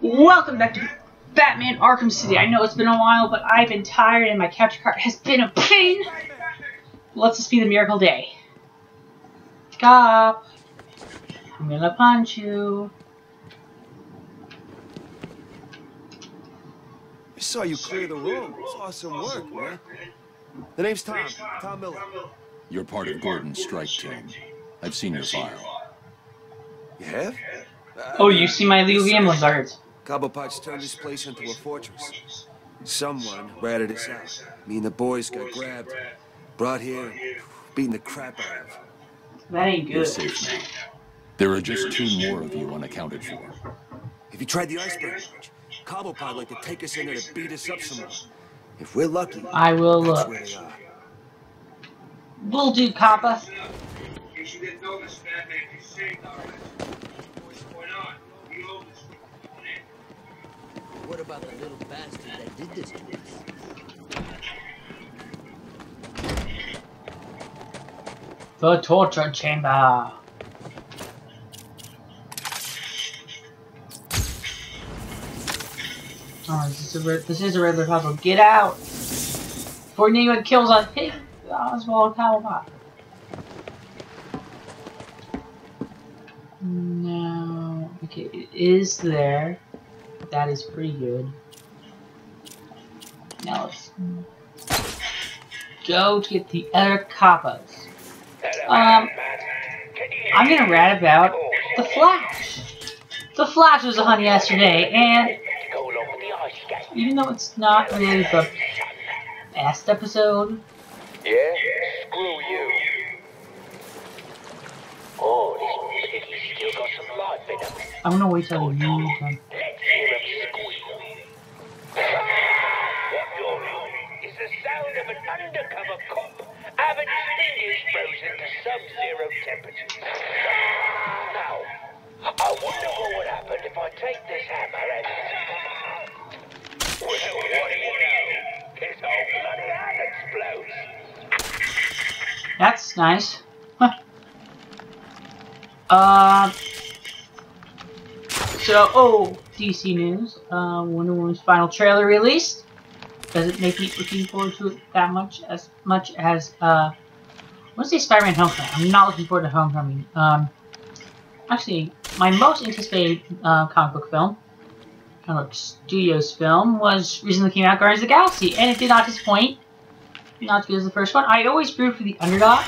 Welcome back to Batman Arkham City. I know it's been a while, but I've been tired and my capture card has been a pain. Let's just be the miracle day. Stop. I'm gonna punch you. I saw you clear the room. It's awesome work, man. The name's Tom. Tom Miller. You're part of Gordon's strike team. I've seen your file. You have? Oh, you uh, see my illegal gambling records. Cobblepot's turned this place into a fortress. Someone ratted us out. Me and the boys got grabbed, brought here, and beaten the crap out of. That ain't You're good. safe now. There are just two more of you unaccounted for. Have you tried the Iceberg Lounge? Cobblepot would like to take us in there to beat us up some more. If we're lucky, I will that's look. where they are. Will do, Kappa. What about the little bastard that did this to us? The torture chamber. Oh, this is a this is a regular puzzle. Get out! Before anyone kills us, hit Oswald Cobblepot. No. Okay, it is there. That is pretty good. Now let's go to get the other kappas. Um, I'm gonna rant about the Flash. The Flash was a on yesterday, and even though it's not really the best episode, Yeah? Screw you. Oh, this piggy's still got some life in him. I'm gonna wait till you Nice. Huh. Uh. So, oh, DC news. Uh, Wonder Woman's final trailer released. Does it make me looking forward to it that much as much as uh? What's the Spider-Man Homecoming? I'm not looking forward to Homecoming. Um, actually, my most anticipated uh, comic book film, comic book studios film, was recently came out, Guardians of the Galaxy, and it did not disappoint. Not as good as the first one. I always root for the underdog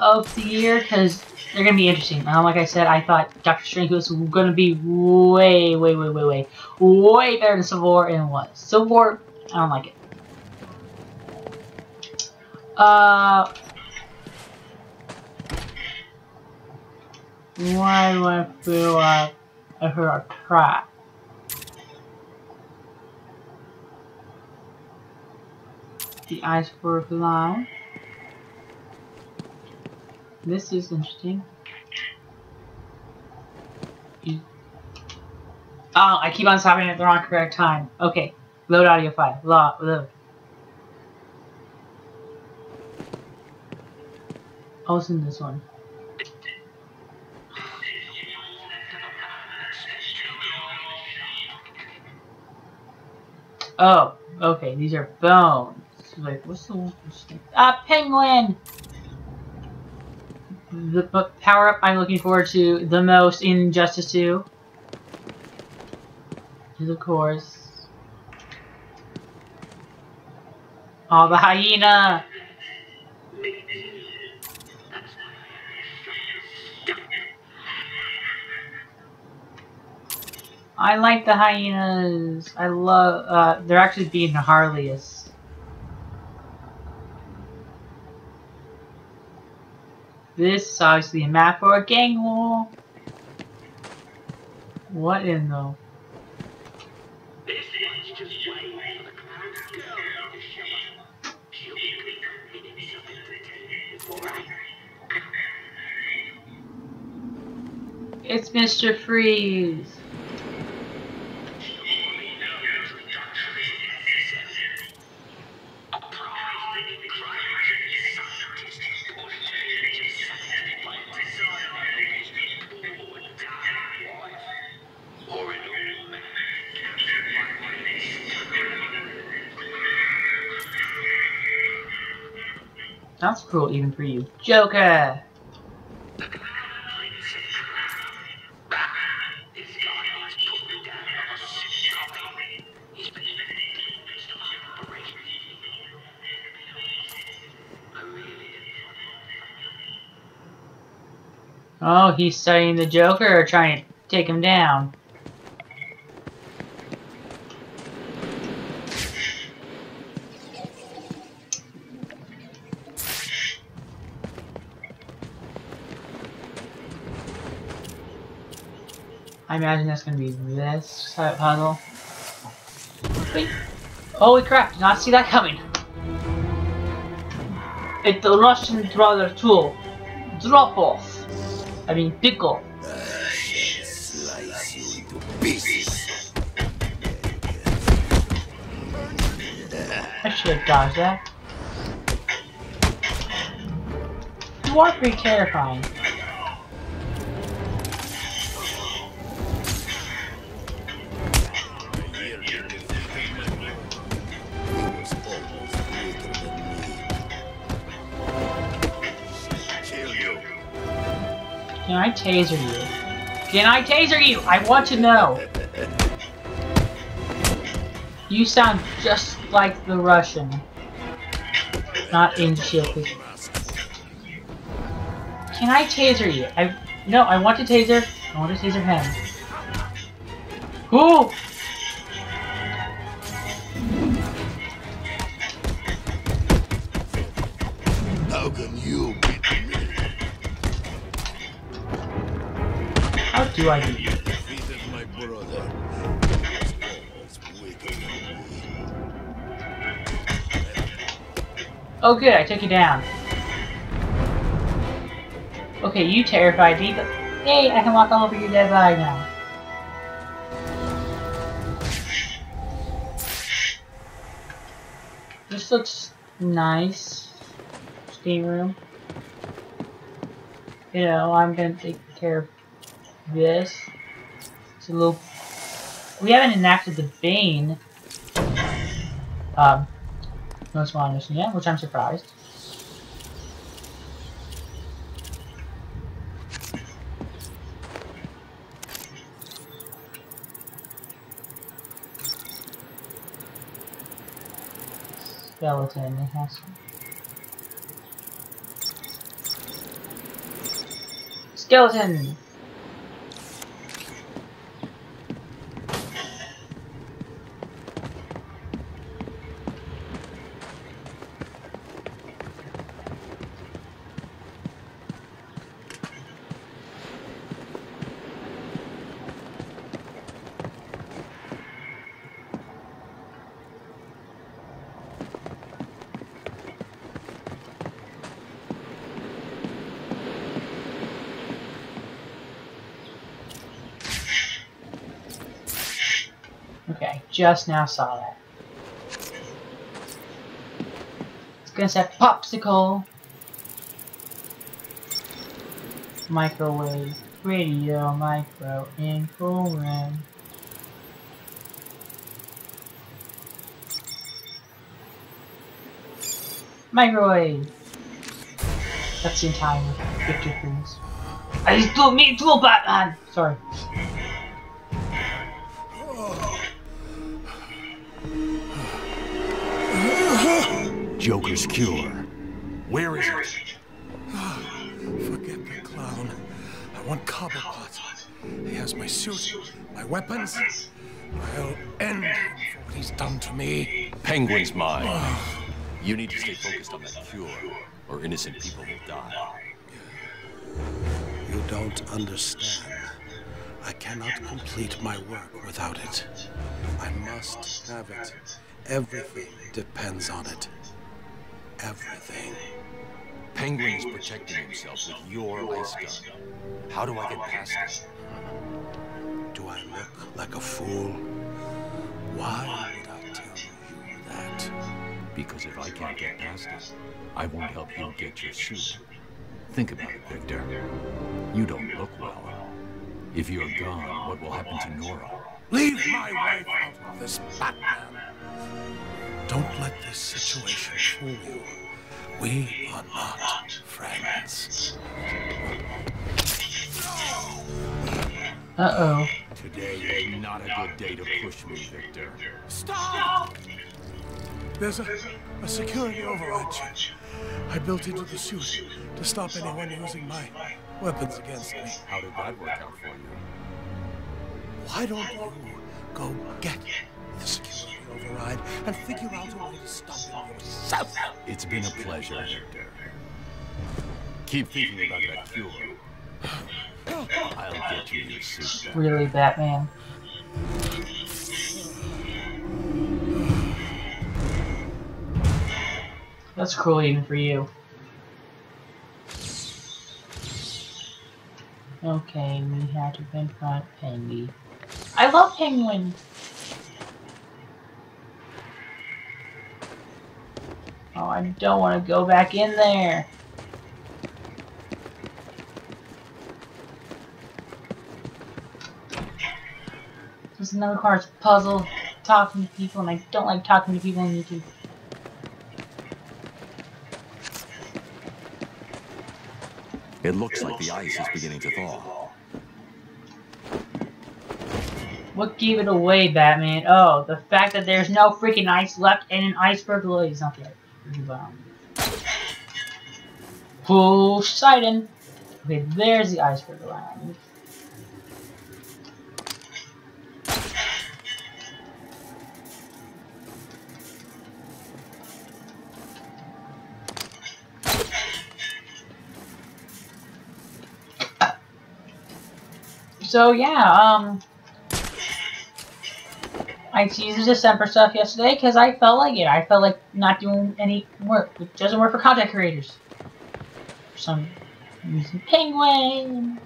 of the year because they're gonna be interesting. Like I said, I thought Doctor Strange was gonna be way, way, way, way, way, way better than Civil War, and was. Civil War, I don't like it. Uh, why do I feel like I heard a trap? The Iceberg Lounge. This is interesting. Oh, I keep on stopping at the wrong correct time. Okay, load audio file. Lo load. I was in this one. Oh, okay, these are bones. Like, what's the one? Ah, penguin! The power up I'm looking forward to the most Injustice 2 is, of course, oh, the hyena! I like the hyenas. I love, uh, they're actually being the Harley's. This is obviously a map for a gang war. What in the... It's Mr. Freeze. That's cruel even for you. Joker! Oh, he's studying the Joker or trying to take him down. Imagine that's gonna be this puzzle. Wait. Holy crap, did not see that coming. It's the Russian brother tool. Drop off. I mean pickle. I should have dodged that. You are pretty terrifying. I taser you? Can I taser you? I want to know. You sound just like the Russian. Not in shield. Can I taser you? I no. I want to taser. I want to taser him. Who? Than me. Oh good, I took you down. Okay, you terrified me, but hey, I can walk all over your dead body now. This looks nice. Steam room. You know, I'm gonna take care of this. A little. We haven't enacted the Bane. Um, no mission yet, which I'm surprised. Skeleton, Skeleton! Okay, just now saw that. It's gonna say popsicle. Microwave, radio, micro, infrared. Microwave. That's the entire picture things. I just don't me too, Batman. Sorry. Joker's cure. Where is it? Forget the clown. I want Cobblepot. He has my suit, my weapons. I'll end for what he's done to me. Penguin's mine. You need to stay focused on that cure, or innocent people will die. You don't understand. I cannot complete my work without it. I must have it. Everything depends on it. Everything. Penguin's protecting himself with your ice gun. How do I get past it? Do I look like a fool? Why would I tell you that? Because if I can't get past it, I won't help you get your suit. Think about it, Victor. You don't look well. If you're gone, what will happen to Nora? Leave my wife out of this, Batman. Don't let this situation fool you. We are not friends. Uh-oh. Today is not a good day to push me, Victor. Stop! There's a, a security override chip. I built into the suit to stop anyone using my weapons against me. How did that work out for you? Why don't you go get the security override and figure out a way to stop it yourself? It's been a pleasure, Victor. Keep thinking about that cure. I'll get you your suit back. Really, Batman. That's cruel even for you. Okay, we had to confront Penguin. I love Penguin! Oh, I don't want to go back in there. This another card's puzzle, talking to people, and I don't like talking to people on YouTube. It looks like the ice is beginning to thaw. What gave it away, Batman? Oh, the fact that there's no freaking ice left and an iceberg lily is not the bomb. Poseidon. Okay, there's the Iceberg Lounge. So yeah, um, I used the December stuff yesterday because I felt like it. I felt like not doing any work. It doesn't work for content creators. For some reason, Penguin.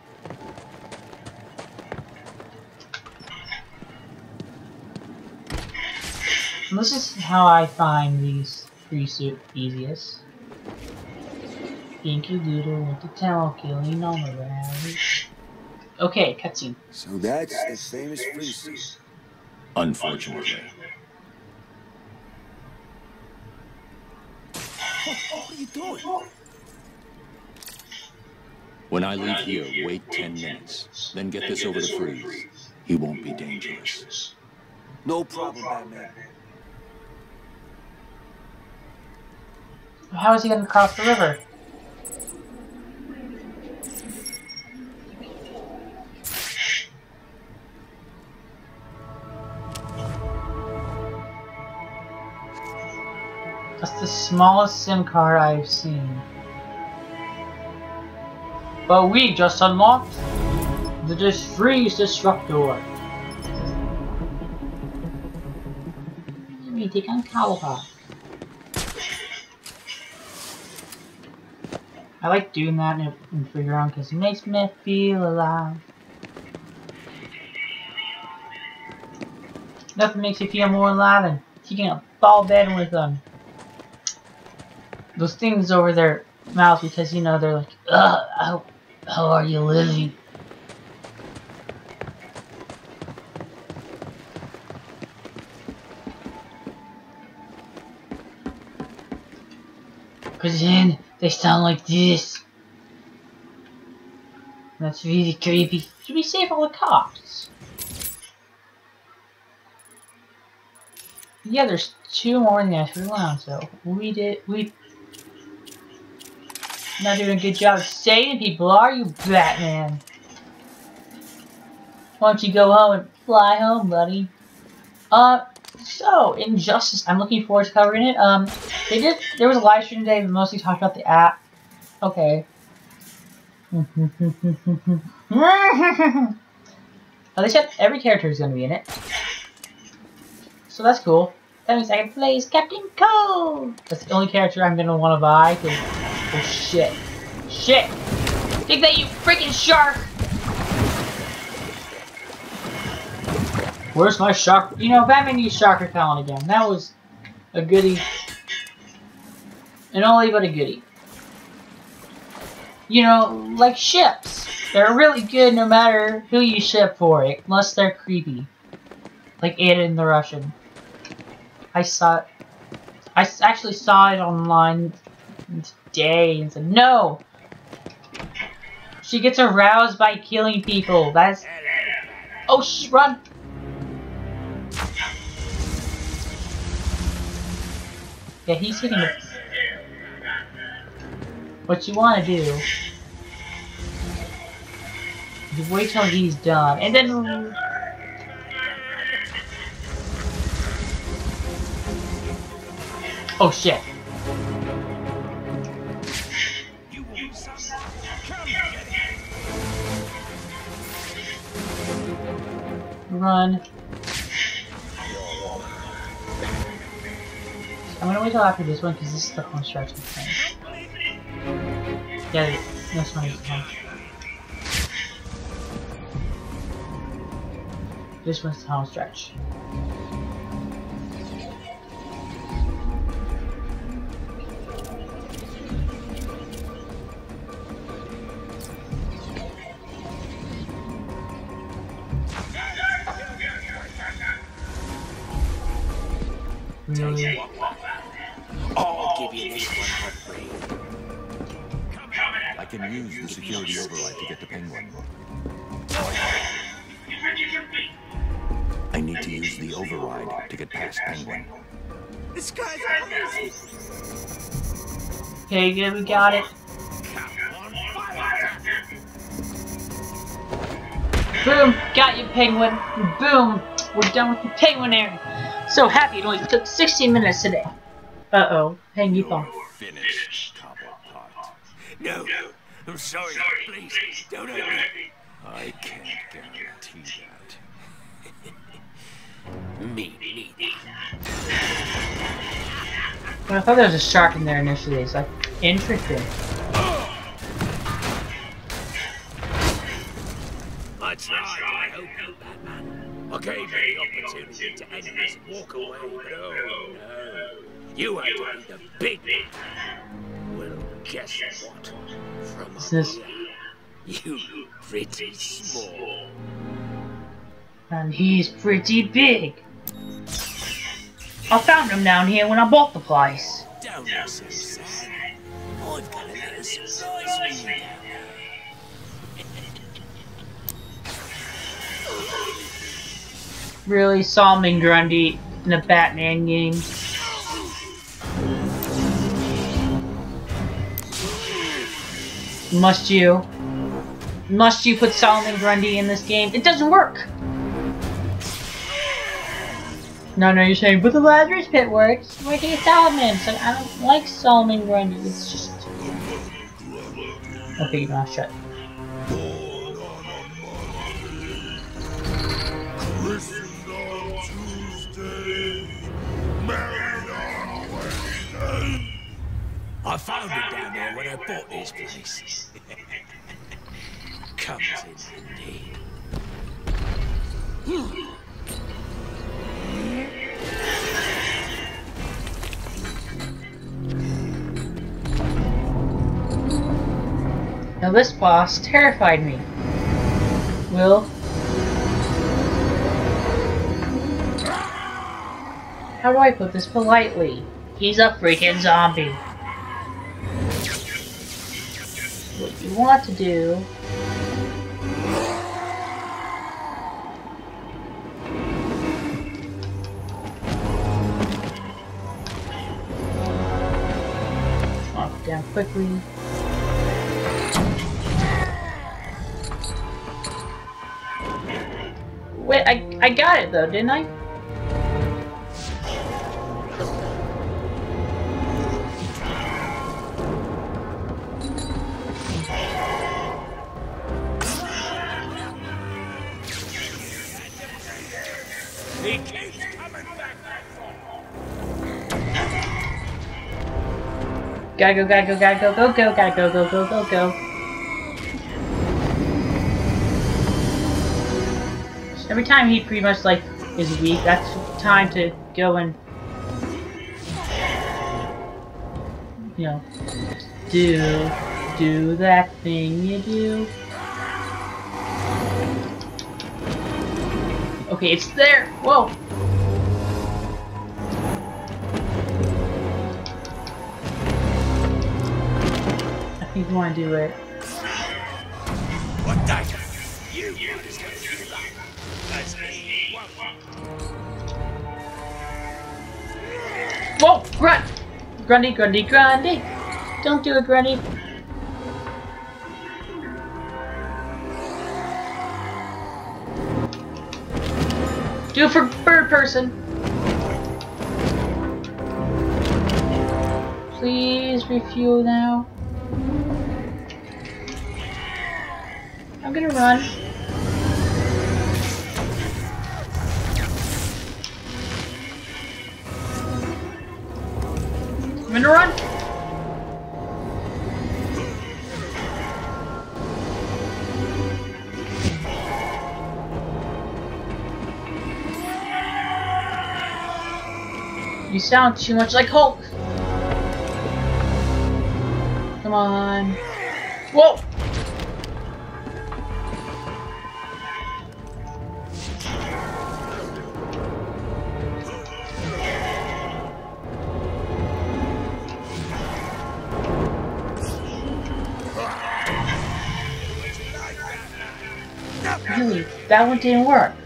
This is how I find these free suit easiest. Dinky Doodle went to town killing all around. Okay, cutscene. So that's the famous free suit. Unfortunately. What are you doing? When I leave here, wait 10 minutes. Then get this over to Freeze. He won't be dangerous. No problem, Batman. How is he gonna cross the river? Smallest SIM card I've seen. But we just unlocked the Dis Freeze Disruptor. We take on. I like doing that in, in Figure On because it makes me feel alive. Nothing makes you feel more alive than taking a ball bed with them. Those things over their mouth because, you know, they're like, Ugh, how, how are you living? Cause then they sound like this. That's really creepy. Should we save all the cops? Yeah, there's two more in the Ashford Lounge, so we did we not doing a good job saving people, are you, Batman? Why don't you go home and fly home, buddy? Uh, so, Injustice, I'm looking forward to covering it. Um, they did, there was a live stream today that mostly talked about the app. Okay. oh, they said every character is going to be in it. So that's cool. That means I can play as Captain Cold! That's the only character I'm going to want to buy, oh shit. Shit! Take that, you freaking shark! Where's my shark? You know, Batman used shark repellent again. That was a goodie. And only but a goodie. You know, like ships. They're really good no matter who you ship for it, unless they're creepy. Like Aiden the Russian. I saw it. I actually saw it online Said, no! She gets aroused by killing people. That's. Oh, sh run! Yeah, he's hitting the. What you want to do is wait till he's done, and then. Oh shit. Run. I'm gonna wait till after this one because this is the home stretch. Yeah, this one is the. This one's the home stretch. Really? I'll give you this one for free. I can use the security override to get to Penguin. I need to use the override to get past Penguin. This guy's crazy. Okay, good, we got it. Boom! Got you, penguin! Boom! We're done with the penguin area. So happy it only took 16 minutes today. Uh-oh. Pengy phone. Finished, Cobblepot. No, I'm sorry. Please, don't hurt me. I can't guarantee that. Me neither. I thought there was a shark in there initially. It's like, interesting. I gave you the opportunity to end this walk away, but oh no. You had to be the big man. Well, guess what? From up this- you look pretty small. And he's pretty big. I found him down here when I bought the place. Don't look so sad. I've got a little surprise for you. Really, Solomon Grundy in a Batman game. Must you? Must you put Solomon Grundy in this game? It doesn't work! No, no, you're saying, but the Lazarus Pit works. Where do you Solomon? So I don't like Solomon Grundy. It's just. Okay, you're not shut. I found it down there when I bought this place. Comes in handy. Now this boss terrified me. Will. How do I put this politely? He's a freaking zombie. What you want to do down quickly. Wait, I, I got it though, didn't I? Gotta go, gotta go, gotta go, go, go, gotta go, go, go, go, go. Every time he pretty much like is weak, that's time to go and you know do do that thing you do. Okay, it's there. Whoa. Want to do it. What? You want us to give up? That's me. Whoa! Grunt! Grundy, Grundy, Grundy! Don't do it, Grundy. Do it for bird person. Please refuel now. I'm gonna run. I'm gonna run. You sound too much like Hulk. Come on. Whoa! That one didn't work.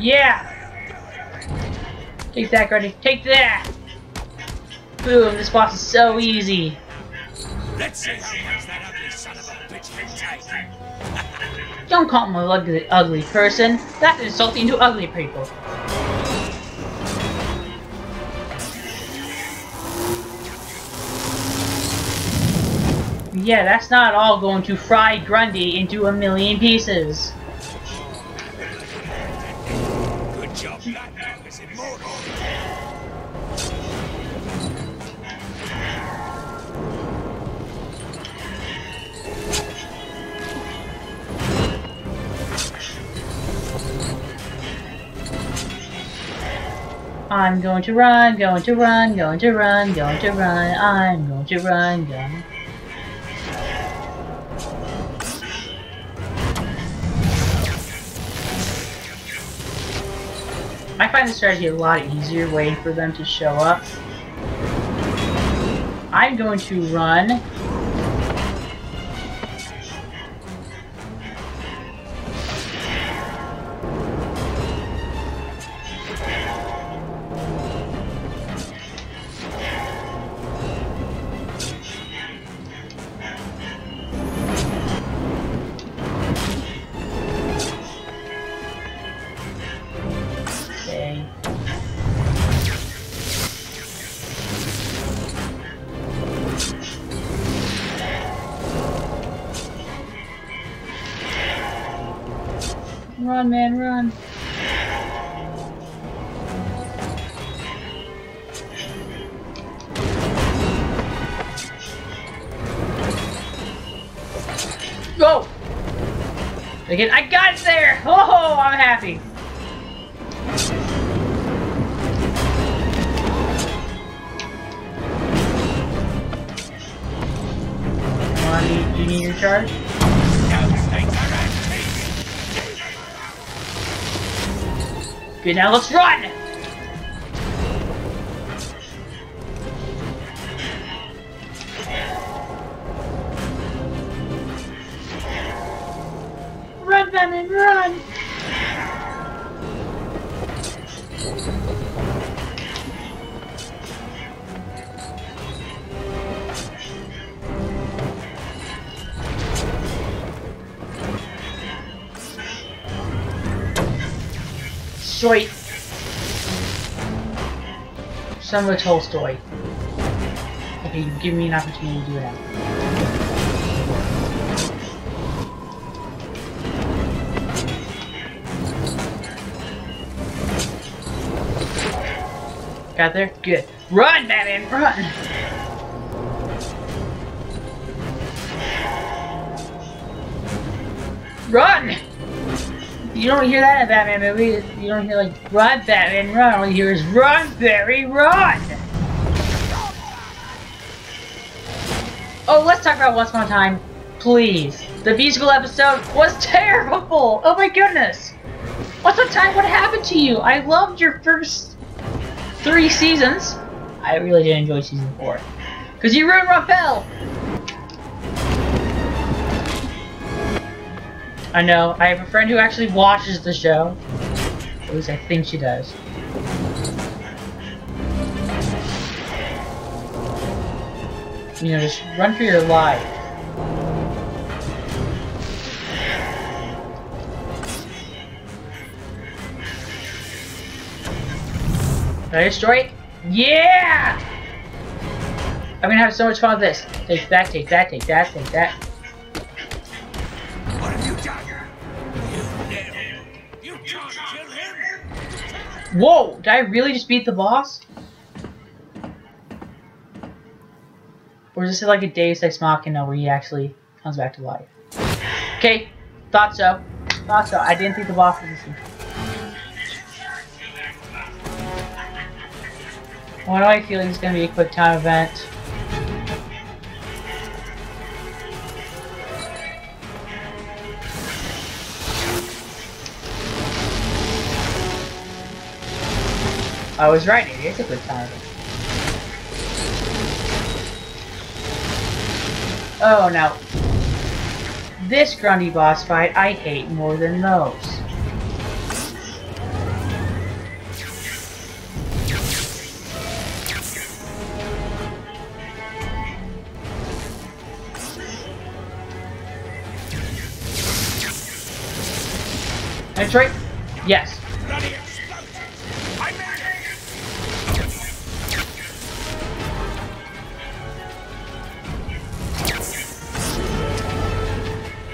Yeah! Take that, Grundy. Take that! Boom, this boss is so easy. Let's see how much that ugly son of a bitch can take. Don't call him a ugly, ugly person. That's insulting to ugly people. Yeah, that's not all going to fry Grundy into a million pieces. I'm going to run, going to run, going to run, going to run, I'm going to run, going. I find the strategy a lot easier waiting for them to show up. I'm going to run. Man, run. Go! Again, I got there! Oh, I'm happy. Do you need your charge? Good, now let's! Run, Some of Tolstoy. Okay, give me an opportunity to do that. Got there. Good. Run, Batman, run! Run! You don't hear that in Batman movie. You don't hear like, run, Batman, run. All you hear is, run, Barry, run! Oh, let's talk about Once Upon a Time, please. The musical episode was terrible! Oh my goodness! Once Upon a Time, what happened to you? I loved your first three seasons. I really did enjoy season four. Because you ruined Raphael! I know, I have a friend who actually watches the show. At least I think she does. You know, just run for your life. Did I destroy it? Yeah! I'm gonna have so much fun with this. Take that, take that, take that, take that. Whoa! Did I really just beat the boss? Or is this like a Deus Ex Machina where he actually comes back to life? Okay, thought so. Thought so. I didn't think the boss was this. Why do I feel like it's gonna be a quick time event? I was right, it is a good time. Oh, now. This Grundy boss fight I hate more than those. Right. Yes.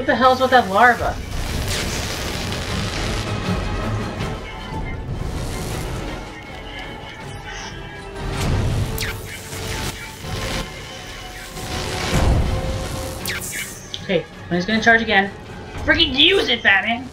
What the hell's with that larva? Okay, when he's gonna charge again. Freaking use it, Batman!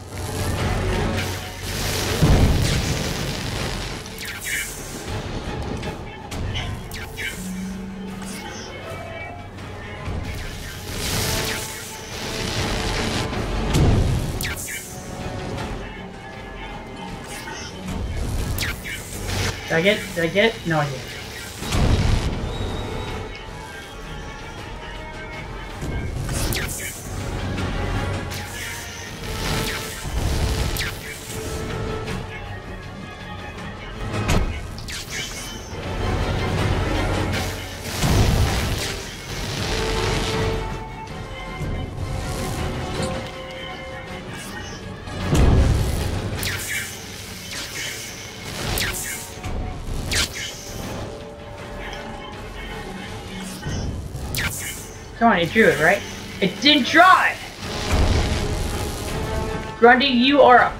Did I get? Did I get? No, I didn't. It drew it, right? It didn't draw it! Grundy, you are up.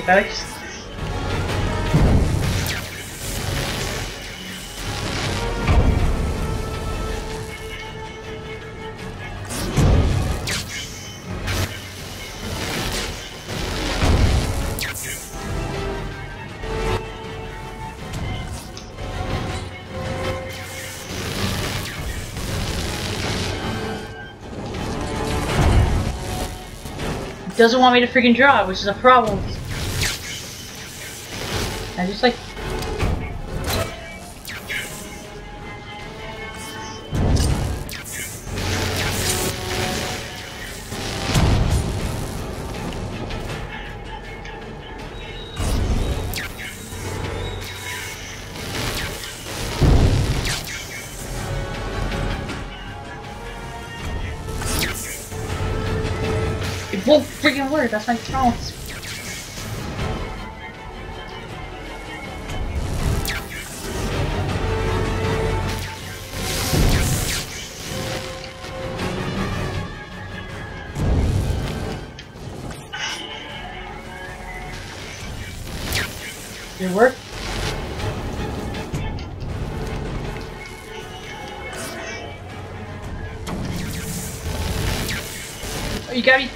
If I. doesn't want me to freaking draw which is a problem. I just like... Won't freaking work, that's my chance.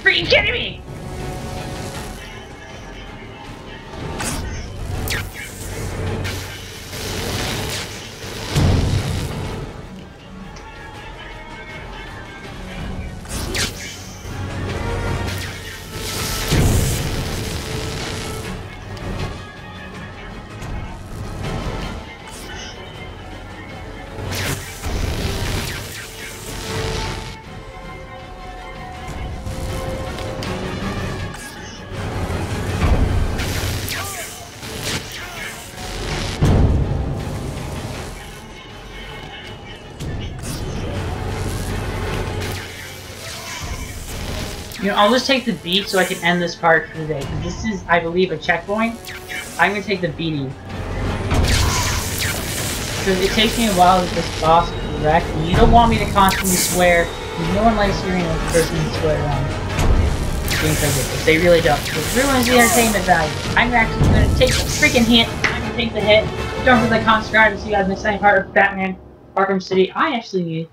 Freaking kidding me! You know, I'll just take the beat so I can end this part for today. This is, I believe, a checkpoint. I'm gonna take the beating. Because it takes me a while to get this boss correct. You don't want me to constantly swear. No one likes hearing a person swear games like this. They really don't. It ruins the entertainment value. I'm actually gonna take the freaking hit. I'm gonna take the hit. Don't forget to comment, subscribe, see you guys in the time part of Batman Arkham City. I actually need.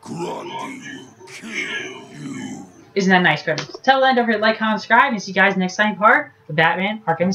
Grundy. Isn't that nice, Credits? Tell don't forget to like, comment, subscribe, and see you guys next time part of Batman Arkham.